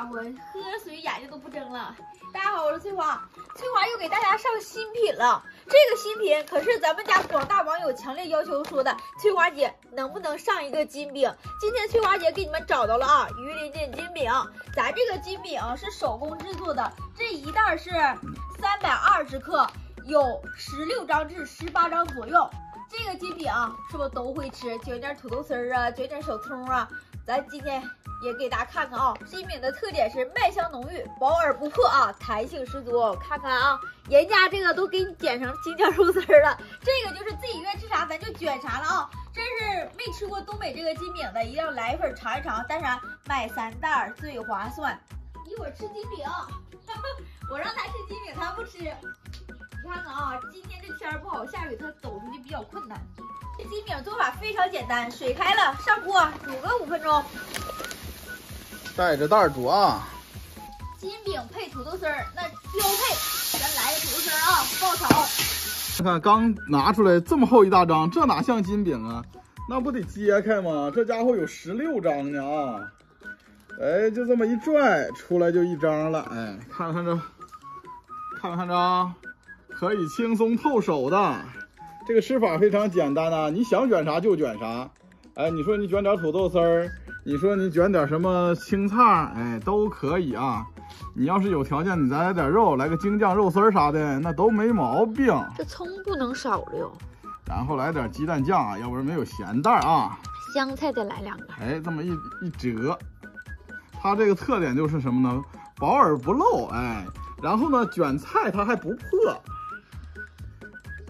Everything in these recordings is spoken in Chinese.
家伙，喝水眼睛都不睁了。大家好，我是翠花，翠花又给大家上新品了。这个新品可是咱们家广大网友强烈要求说的，翠花姐能不能上一个金饼？今天翠花姐给你们找到了啊，鱼鳞锦金饼。咱这个金饼是手工制作的，这一袋是三百二十克，有十六张至十八张左右。这个金饼是不是都会吃？卷点土豆丝儿啊，卷点小葱啊。咱今天也给大家看看啊，金饼的特点是麦香浓郁，薄而不破啊，弹性十足。看看啊，人家这个都给你剪成京酱肉丝了，这个就是自己愿吃啥咱就卷啥了啊。真是没吃过东北这个金饼的，一定要来一份尝一尝。但是啊买三袋最划算。一会儿吃金饼，我让他吃金饼，他不吃。你看看啊，今天这天不好，下雨，他走出去比较困难。这金饼做法非常简单，水开了，上锅煮个五分钟。带着袋煮啊。金饼配土豆丝儿，那标配。咱来个土豆丝儿啊，爆炒。看看刚拿出来这么厚一大张，这哪像金饼啊？那不得揭开吗？这家伙有十六张呢啊！哎，就这么一拽出来就一张了。哎，看看这，看看着，可以轻松透手的。这个吃法非常简单呐，你想卷啥就卷啥，哎，你说你卷点土豆丝儿，你说你卷点什么青菜，哎，都可以啊。你要是有条件，你再来点肉，来个京酱肉丝儿啥的，那都没毛病。这葱不能少了哟。然后来点鸡蛋酱啊，要不然没有咸蛋啊。香菜再来两个。哎，这么一一折，它这个特点就是什么呢？薄而不漏，哎，然后呢，卷菜它还不破。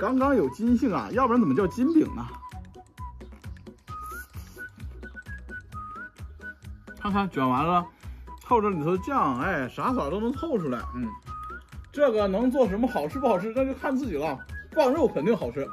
刚刚有筋性啊，要不然怎么叫金饼呢？看看卷完了，透着里头酱，哎，啥色都能透出来。嗯，这个能做什么好吃不好吃，那就看自己了。放肉肯定好吃。